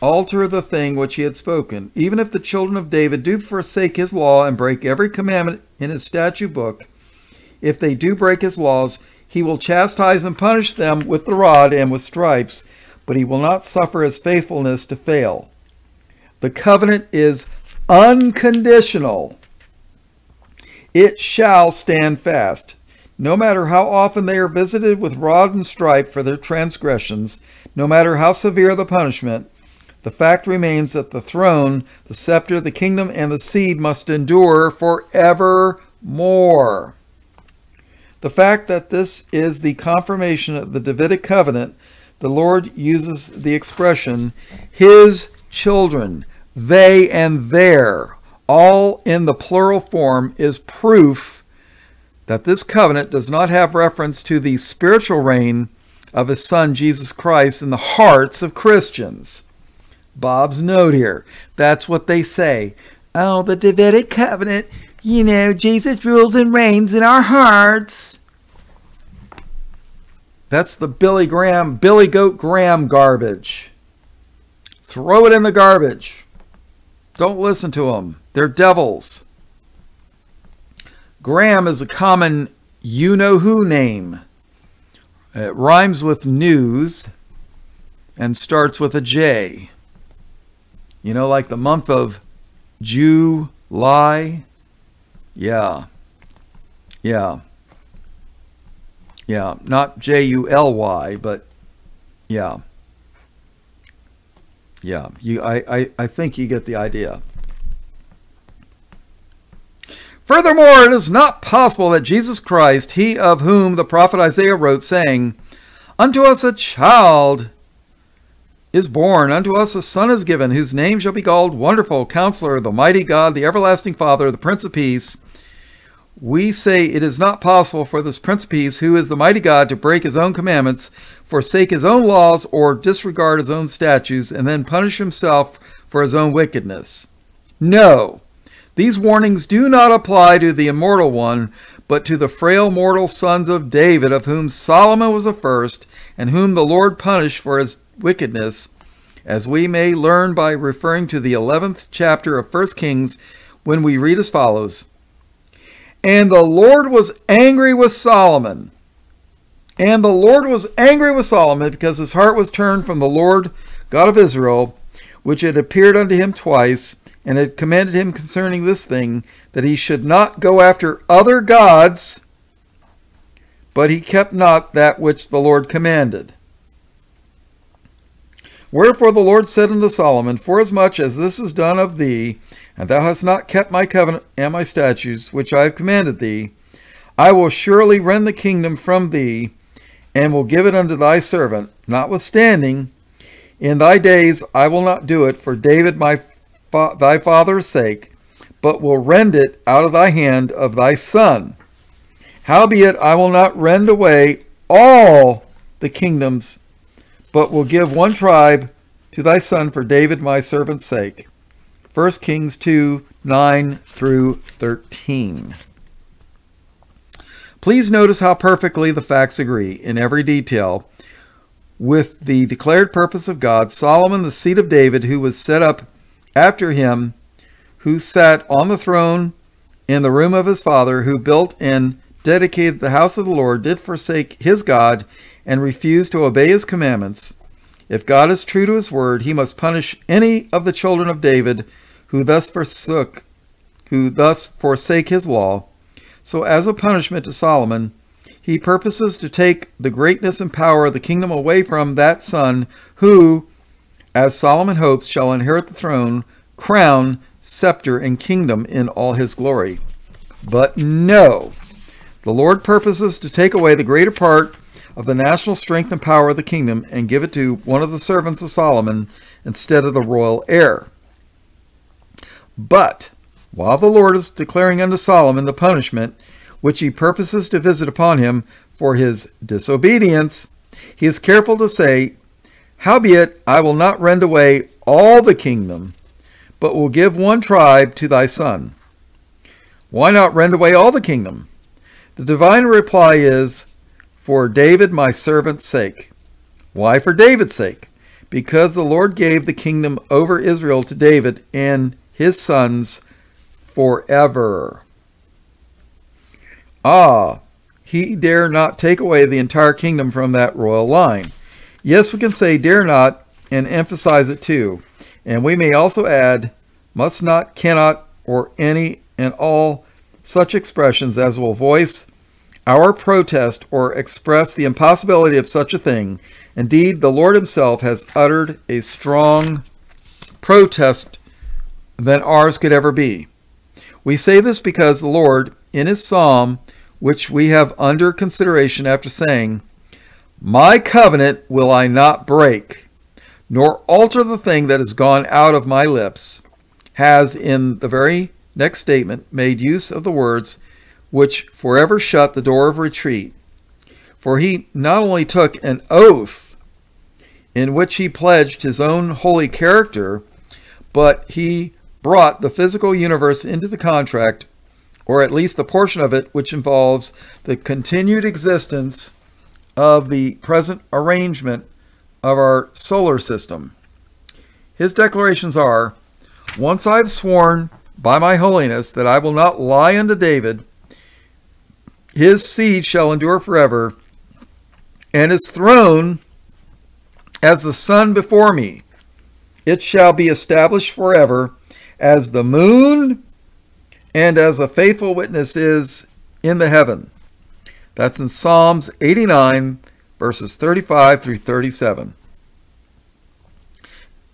[SPEAKER 1] alter the thing which he had spoken. Even if the children of David do forsake his law and break every commandment in his statute book, if they do break his laws, he will chastise and punish them with the rod and with stripes, but he will not suffer his faithfulness to fail. The covenant is unconditional. It shall stand fast. No matter how often they are visited with rod and stripe for their transgressions, no matter how severe the punishment, the fact remains that the throne, the scepter, the kingdom, and the seed must endure forevermore. The fact that this is the confirmation of the Davidic covenant, the Lord uses the expression, his children, they and their, all in the plural form, is proof that this covenant does not have reference to the spiritual reign of his son Jesus Christ in the hearts of Christians. Bob's note here. That's what they say. Oh, the Davidic covenant, you know, Jesus rules and reigns in our hearts. That's the Billy Graham, Billy Goat Graham garbage. Throw it in the garbage. Don't listen to them. They're devils. Graham is a common you know who name. It rhymes with news and starts with a J. You know, like the month of July. Yeah. Yeah. Yeah. Not J U L Y, but yeah. Yeah. You I, I, I think you get the idea. Furthermore, it is not possible that Jesus Christ, he of whom the prophet Isaiah wrote, saying, Unto us a child is born, unto us a son is given, whose name shall be called Wonderful, Counselor, the Mighty God, the Everlasting Father, the Prince of Peace. We say it is not possible for this Prince of Peace, who is the mighty God, to break his own commandments, forsake his own laws, or disregard his own statutes, and then punish himself for his own wickedness. No, these warnings do not apply to the immortal one, but to the frail mortal sons of David, of whom Solomon was the first, and whom the Lord punished for his wickedness, as we may learn by referring to the 11th chapter of 1 Kings when we read as follows And the Lord was angry with Solomon. And the Lord was angry with Solomon because his heart was turned from the Lord God of Israel, which had appeared unto him twice, and had commanded him concerning this thing, that he should not go after other gods, but he kept not that which the Lord commanded. Wherefore the Lord said unto Solomon, Forasmuch as this is done of thee, and thou hast not kept my covenant and my statutes, which I have commanded thee, I will surely rend the kingdom from thee, and will give it unto thy servant. Notwithstanding, in thy days I will not do it for David my fa thy father's sake, but will rend it out of thy hand of thy son. Howbeit I will not rend away all the kingdoms but will give one tribe to thy son for David my servant's sake. 1 Kings 2 9 through 13. Please notice how perfectly the facts agree in every detail with the declared purpose of God. Solomon, the seed of David, who was set up after him, who sat on the throne in the room of his father, who built and dedicated the house of the Lord, did forsake his God and refused to obey his commandments, if God is true to his word, he must punish any of the children of David who thus forsook, who thus forsake his law. So as a punishment to Solomon, he purposes to take the greatness and power of the kingdom away from that son who, as Solomon hopes, shall inherit the throne, crown, scepter, and kingdom in all his glory. But no, The Lord purposes to take away the greater part of the national strength and power of the kingdom and give it to one of the servants of Solomon instead of the royal heir. But while the Lord is declaring unto Solomon the punishment which he purposes to visit upon him for his disobedience, he is careful to say, Howbeit I will not rend away all the kingdom, but will give one tribe to thy son. Why not rend away all the kingdom? The divine reply is, For David my servant's sake. Why for David's sake? Because the Lord gave the kingdom over Israel to David and his sons forever. Ah, he dare not take away the entire kingdom from that royal line. Yes, we can say dare not and emphasize it too. And we may also add must not, cannot, or any and all such expressions as will voice our protest or express the impossibility of such a thing. Indeed, the Lord himself has uttered a strong protest than ours could ever be. We say this because the Lord, in his psalm, which we have under consideration after saying, My covenant will I not break, nor alter the thing that has gone out of my lips, has in the very next statement made use of the words which forever shut the door of retreat. For he not only took an oath in which he pledged his own holy character, but he brought the physical universe into the contract, or at least the portion of it which involves the continued existence of the present arrangement of our solar system. His declarations are Once I have sworn by my holiness that I will not lie unto David, his seed shall endure forever, and his throne as the sun before me. It shall be established forever as the moon and as a faithful witness is in the heaven. That's in Psalms 89, verses 35 through 37.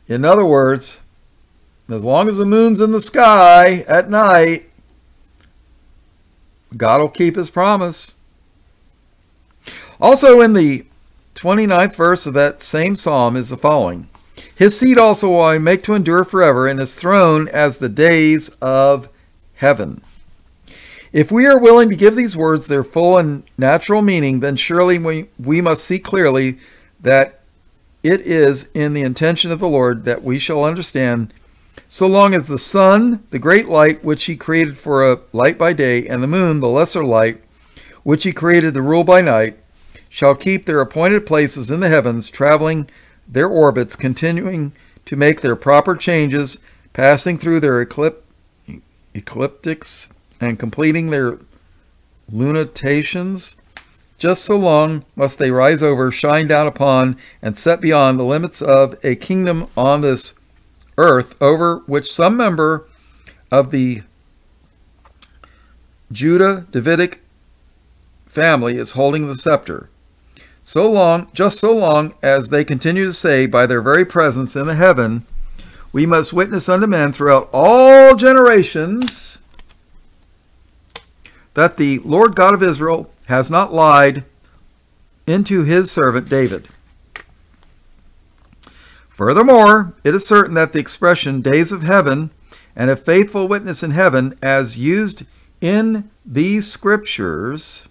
[SPEAKER 1] In other words, as long as the moon's in the sky at night, God will keep his promise. Also, in the 29th verse of that same psalm is the following his seed also will I make to endure forever, and his throne as the days of heaven. If we are willing to give these words their full and natural meaning, then surely we, we must see clearly that it is in the intention of the Lord that we shall understand. So long as the sun, the great light which he created for a light by day, and the moon, the lesser light, which he created to rule by night, shall keep their appointed places in the heavens, traveling their orbits, continuing to make their proper changes, passing through their eclip- ecliptics, and completing their lunatations. Just so long must they rise over, shine down upon, and set beyond the limits of a kingdom on this earth over which some member of the Judah Davidic family is holding the scepter. So long, just so long as they continue to say by their very presence in the heaven, we must witness unto men throughout all generations that the Lord God of Israel has not lied into his servant David. Furthermore, it is certain that the expression days of heaven and a faithful witness in heaven, as used in these scriptures,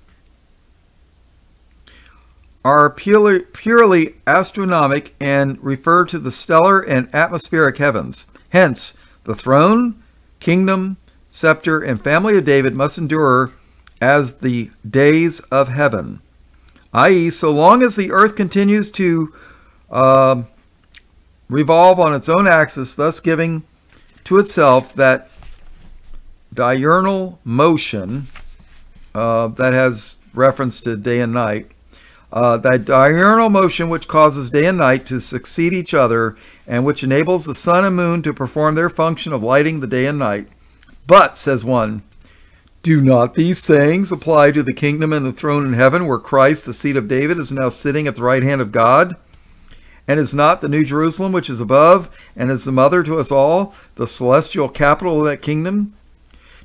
[SPEAKER 1] are purely, purely astronomic and refer to the stellar and atmospheric heavens. Hence, the throne, kingdom, scepter, and family of David must endure as the days of heaven, i.e., so long as the earth continues to uh, revolve on its own axis, thus giving to itself that diurnal motion uh, that has reference to day and night uh, that diurnal motion which causes day and night to succeed each other and which enables the sun and moon to perform their function of lighting the day and night. But, says one, do not these sayings apply to the kingdom and the throne in heaven where Christ, the seed of David, is now sitting at the right hand of God? And is not the New Jerusalem which is above and is the mother to us all, the celestial capital of that kingdom?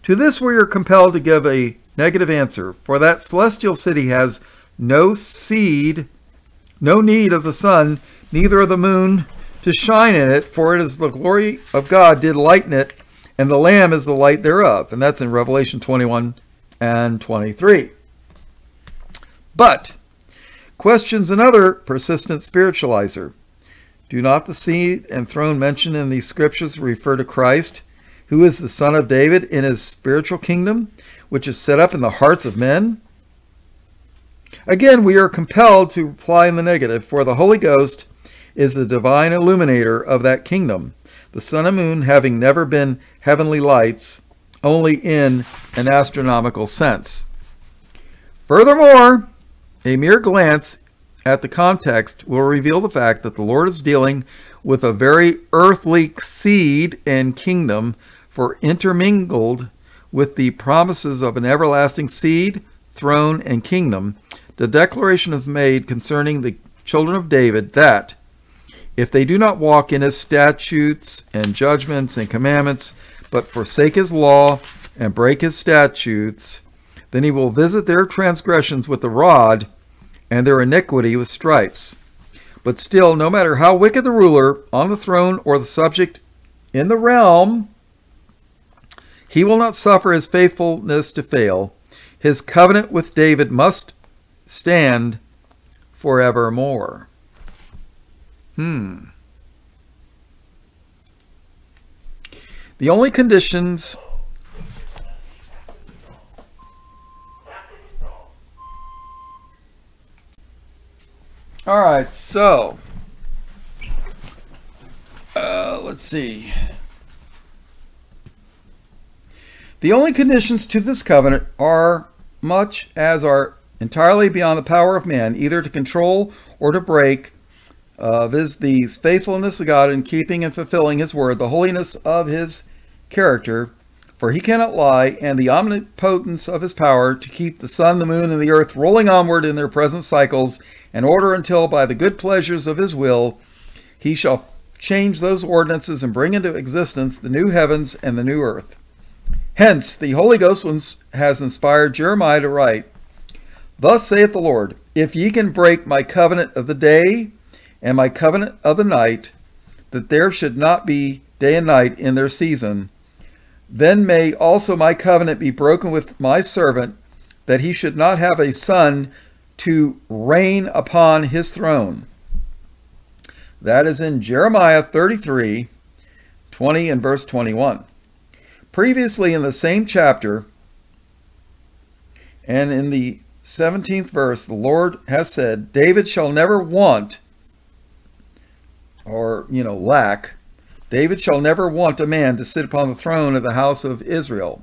[SPEAKER 1] To this we are compelled to give a Negative answer. For that celestial city has no seed, no need of the sun, neither of the moon to shine in it, for it is the glory of God did lighten it, and the Lamb is the light thereof. And that's in Revelation 21 and 23. But questions another persistent spiritualizer. Do not the seed and throne mentioned in these scriptures refer to Christ, who is the son of David in his spiritual kingdom, which is set up in the hearts of men? Again, we are compelled to reply in the negative, for the Holy Ghost is the divine illuminator of that kingdom, the sun and moon having never been heavenly lights, only in an astronomical sense. Furthermore, a mere glance at the context will reveal the fact that the Lord is dealing with a very earthly seed and kingdom for intermingled with the promises of an everlasting seed, throne, and kingdom, the declaration is made concerning the children of David that if they do not walk in his statutes and judgments and commandments, but forsake his law and break his statutes, then he will visit their transgressions with the rod and their iniquity with stripes. But still, no matter how wicked the ruler on the throne or the subject in the realm, he will not suffer his faithfulness to fail. His covenant with David must stand forevermore. Hmm. The only conditions All right, so uh, let's see. The only conditions to this covenant are much as are entirely beyond the power of man, either to control or to break, uh, viz. the faithfulness of God in keeping and fulfilling his word, the holiness of his character, for he cannot lie, and the omnipotence of his power to keep the sun, the moon, and the earth rolling onward in their present cycles, and order until by the good pleasures of his will he shall change those ordinances and bring into existence the new heavens and the new earth. Hence, the Holy Ghost has inspired Jeremiah to write, Thus saith the Lord, If ye can break my covenant of the day and my covenant of the night, that there should not be day and night in their season, then may also my covenant be broken with my servant, that he should not have a son to reign upon his throne. That is in Jeremiah 33, 20 and verse 21. Previously in the same chapter, and in the 17th verse, the Lord has said, David shall never want, or, you know, lack, David shall never want a man to sit upon the throne of the house of Israel.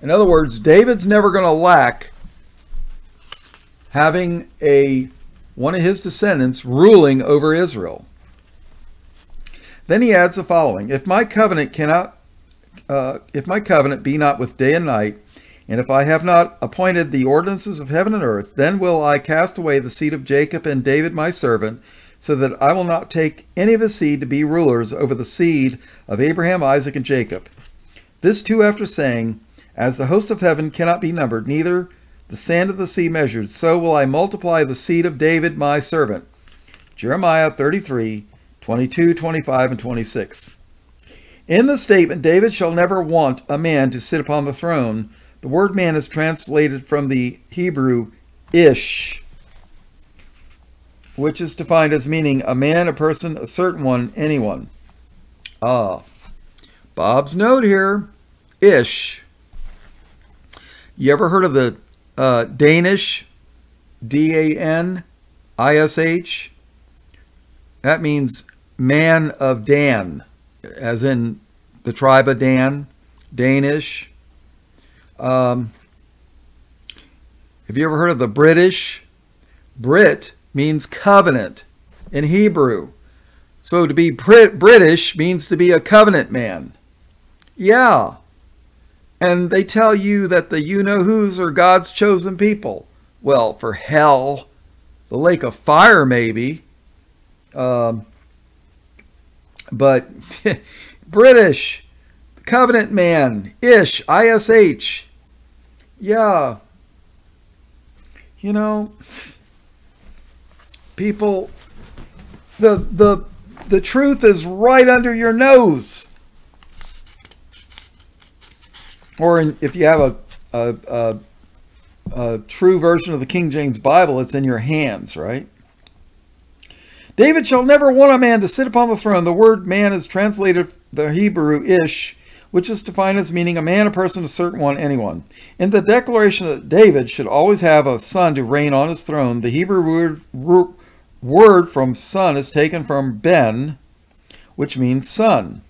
[SPEAKER 1] In other words, David's never going to lack having a one of his descendants ruling over Israel. Then he adds the following: If my covenant cannot, uh, if my covenant be not with day and night, and if I have not appointed the ordinances of heaven and earth, then will I cast away the seed of Jacob and David my servant, so that I will not take any of his seed to be rulers over the seed of Abraham, Isaac, and Jacob. This too after saying, As the hosts of heaven cannot be numbered, neither the sand of the sea measured, so will I multiply the seed of David my servant. Jeremiah 33, 22, 25, and 26. In the statement, David shall never want a man to sit upon the throne, the word man is translated from the Hebrew ish, which is defined as meaning a man, a person, a certain one, anyone. Ah, Bob's note here ish. You ever heard of the uh, Danish, D A N I S H. That means man of Dan, as in the tribe of Dan, Danish. Um, have you ever heard of the British? Brit means covenant in Hebrew. So to be Brit British means to be a covenant man. Yeah, and they tell you that the you know who's are God's chosen people. Well, for hell, the lake of fire, maybe. Um, but *laughs* British, covenant man, ish, ISH. yeah, you know, people, the the the truth is right under your nose. Or in, if you have a, a, a, a true version of the King James Bible, it's in your hands, right? David shall never want a man to sit upon the throne. The word man is translated the Hebrew ish, which is defined as meaning a man, a person, a certain one, anyone. In the declaration that David should always have a son to reign on his throne, the Hebrew word, word from son is taken from ben, which means son,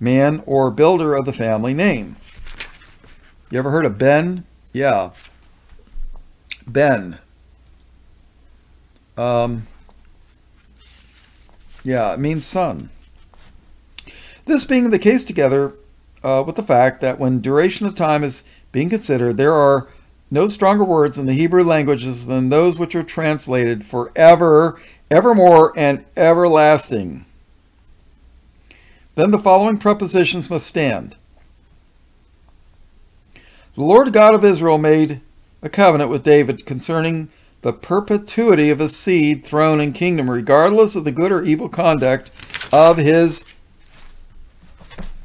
[SPEAKER 1] man or builder of the family name. You ever heard of Ben? Yeah. Ben. Um, yeah, it means son. This being the case together uh, with the fact that when duration of time is being considered, there are no stronger words in the Hebrew languages than those which are translated forever, evermore, and everlasting. Then the following prepositions must stand. The Lord God of Israel made a covenant with David concerning the perpetuity of his seed, throne, and kingdom, regardless of the good or evil conduct of his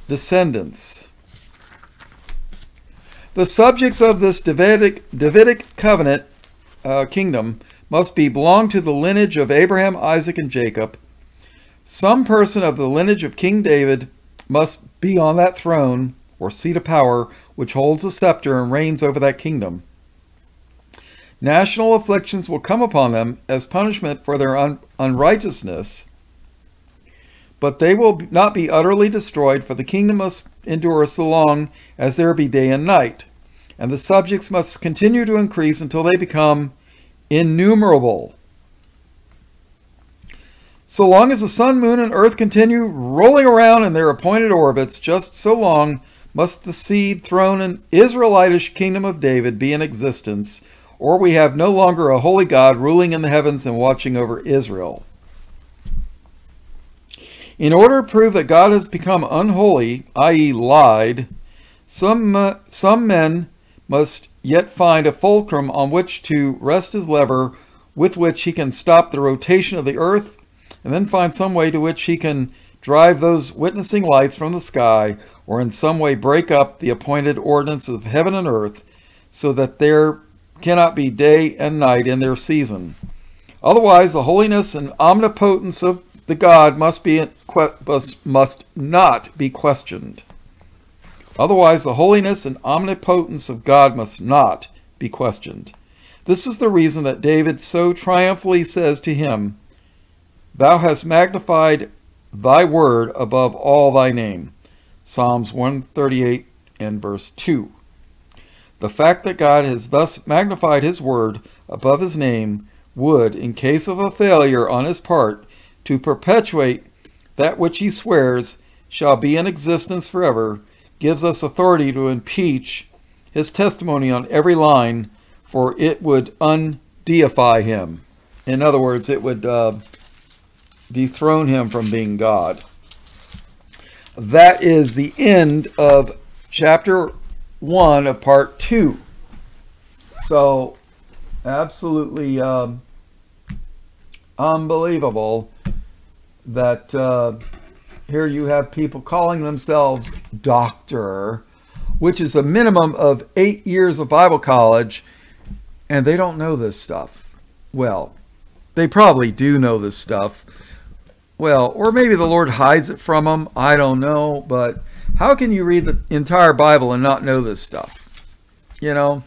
[SPEAKER 1] descendants. The subjects of this Davidic, Davidic covenant uh, kingdom must be belong to the lineage of Abraham, Isaac, and Jacob. Some person of the lineage of King David must be on that throne or seat of power which holds a scepter and reigns over that kingdom. National afflictions will come upon them as punishment for their un unrighteousness, but they will not be utterly destroyed, for the kingdom must endure so long as there be day and night, and the subjects must continue to increase until they become innumerable. So long as the sun, moon, and earth continue rolling around in their appointed orbits, just so long must the seed, throne, and Israelitish kingdom of David be in existence, or we have no longer a holy God ruling in the heavens and watching over Israel. In order to prove that God has become unholy, i.e., lied, some, uh, some men must yet find a fulcrum on which to rest his lever with which he can stop the rotation of the earth, and then find some way to which he can drive those witnessing lights from the sky, or in some way break up the appointed ordinance of heaven and earth, so that there cannot be day and night in their season. Otherwise, the holiness and omnipotence of the God must be must not be questioned. Otherwise, the holiness and omnipotence of God must not be questioned. This is the reason that David so triumphantly says to him, Thou hast magnified thy word above all thy name. Psalms 138 and verse 2. The fact that God has thus magnified his word above his name would, in case of a failure on his part to perpetuate that which he swears shall be in existence forever, gives us authority to impeach his testimony on every line, for it would undeify him. In other words, it would uh, dethrone him from being God. That is the end of chapter one of part two. So, absolutely um, unbelievable that uh, here you have people calling themselves doctor, which is a minimum of eight years of Bible college, and they don't know this stuff. Well, they probably do know this stuff. Well, or maybe the Lord hides it from them. I don't know, but how can you read the entire Bible and not know this stuff? You know?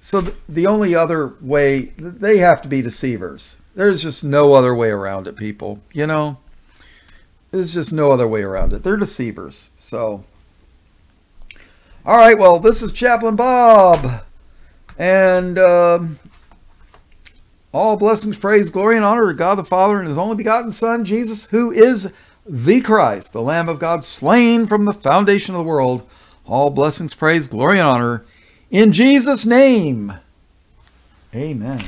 [SPEAKER 1] So the only other way, they have to be deceivers. There's just no other way around it, people. You know? There's just no other way around it. They're deceivers. So, all right, well, this is Chaplain Bob. And um, all blessings, praise, glory, and honor to God the Father and his only begotten Son, Jesus, who is the Christ, the Lamb of God, slain from the foundation of the world. All blessings, praise, glory, and honor in Jesus' name. Amen.